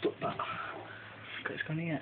stop that. It's going to here?